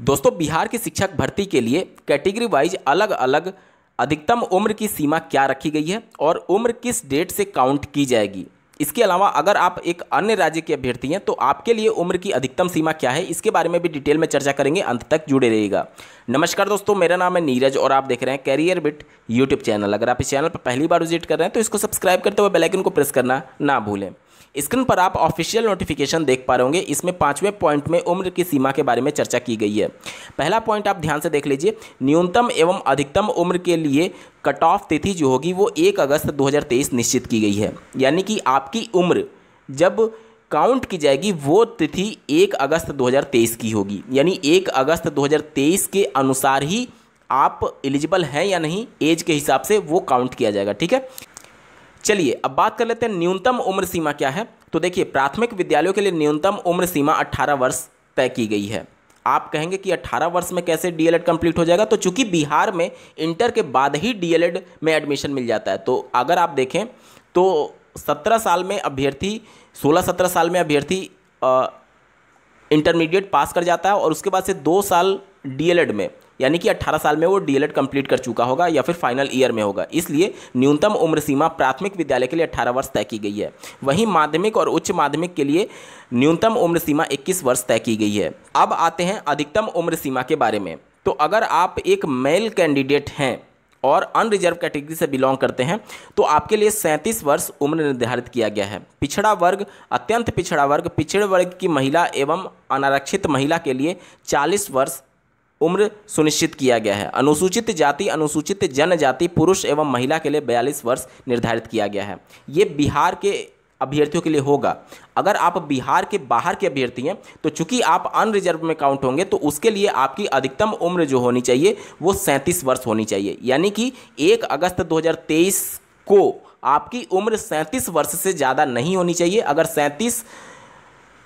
दोस्तों, बिहार की शिक्षक भर्ती के लिए कैटेगरी वाइज अलग अलग अधिकतम उम्र की सीमा क्या रखी गई है और उम्र किस डेट से काउंट की जाएगी? इसके अलावा अगर आप एक अन्य राज्य के अभ्यर्थी हैं तो आपके लिए उम्र की अधिकतम सीमा क्या है? इसके बारे में भी डिटेल में चर्चा करेंगे, अंत तक जुड़े रहिएगा। नमस्कार दोस्तों, मेरा नाम है नीरज और आप देख रहे हैं कैरियर बिट यूट्यूब चैनल अगर आप इस चैनल पर पहली बार विज़िट कर रहे हैं तो इसको सब्सक्राइब करते हुए बेलाइकन को प्रेस करना ना भूलें। स्क्रीन पर आप ऑफिशियल नोटिफिकेशन देख पा रहे होंगे। इसमें पाँचवें पॉइंट में उम्र की सीमा के बारे में चर्चा की गई है। पहला पॉइंट आप ध्यान से देख लीजिए। न्यूनतम एवं अधिकतम उम्र के लिए कट ऑफ़ तिथि जो होगी, वो एक अगस्त 2023 निश्चित की गई है। यानी कि आपकी उम्र जब काउंट की जाएगी, वो तिथि एक अगस्त 2023 की होगी। यानी एक अगस्त 2023 के अनुसार ही आप एलिजिबल हैं या नहीं, एज के हिसाब से वो काउंट किया जाएगा। ठीक है? चलिए, अब बात कर लेते हैं न्यूनतम उम्र सीमा क्या है। तो देखिए, प्राथमिक विद्यालयों के लिए न्यूनतम उम्र सीमा 18 वर्ष तय की गई है। आप कहेंगे कि 18 वर्ष में कैसे डीएलएड कंप्लीट हो जाएगा? तो चूँकि बिहार में इंटर के बाद ही डीएलएड में एडमिशन मिल जाता है तो अगर आप देखें तो 17 साल में अभ्यर्थी 16-17 साल में अभ्यर्थी इंटरमीडिएट पास कर जाता है और उसके बाद से दो साल डीएलएड में। यानी कि 18 साल में वो डीएलएड कंप्लीट कर चुका होगा या फिर फाइनल ईयर में होगा। इसलिए न्यूनतम उम्र सीमा प्राथमिक विद्यालय के लिए 18 वर्ष तय की गई है। वहीं माध्यमिक और उच्च माध्यमिक के लिए न्यूनतम उम्र सीमा 21 वर्ष तय की गई है। अब आते हैं अधिकतम उम्र सीमा के बारे में। तो अगर आप एक मेल कैंडिडेट हैं और अनरिजर्व कैटेगरी से बिलोंग करते हैं तो आपके लिए सैंतीस वर्ष उम्र निर्धारित किया गया है। पिछड़ा वर्ग, अत्यंत पिछड़ा वर्ग, पिछड़े वर्ग की महिला एवं अनारक्षित महिला के लिए चालीस वर्ष उम्र सुनिश्चित किया गया है। अनुसूचित जाति, अनुसूचित जनजाति, पुरुष एवं महिला के लिए बयालीस वर्ष निर्धारित किया गया है। ये बिहार के अभ्यर्थियों के लिए होगा। अगर आप बिहार के बाहर के अभ्यर्थी हैं तो चूँकि आप अनरिजर्व में काउंट होंगे तो उसके लिए आपकी अधिकतम उम्र जो होनी चाहिए, वो सैंतीस वर्ष होनी चाहिए। यानी कि एक अगस्त 2023 को आपकी उम्र सैंतीस वर्ष से ज़्यादा नहीं होनी चाहिए। अगर सैंतीस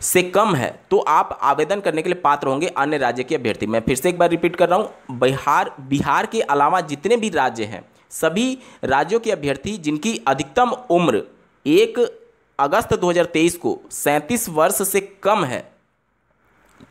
से कम है तो आप आवेदन करने के लिए पात्र होंगे अन्य राज्य के अभ्यर्थी। मैं फिर से एक बार रिपीट कर रहा हूँ, बिहार बिहार के अलावा जितने भी राज्य हैं, सभी राज्यों के अभ्यर्थी जिनकी अधिकतम उम्र एक अगस्त 2023 को सैंतीस वर्ष से कम है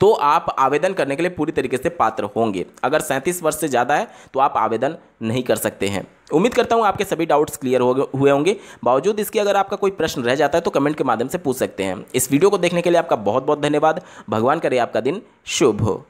तो आप आवेदन करने के लिए पूरी तरीके से पात्र होंगे। अगर सैंतीस वर्ष से ज़्यादा है तो आप आवेदन नहीं कर सकते हैं। उम्मीद करता हूँ आपके सभी डाउट्स क्लियर हो हुए होंगे। बावजूद इसके अगर आपका कोई प्रश्न रह जाता है तो कमेंट के माध्यम से पूछ सकते हैं। इस वीडियो को देखने के लिए आपका बहुत बहुत धन्यवाद। भगवान करे आपका दिन शुभ हो।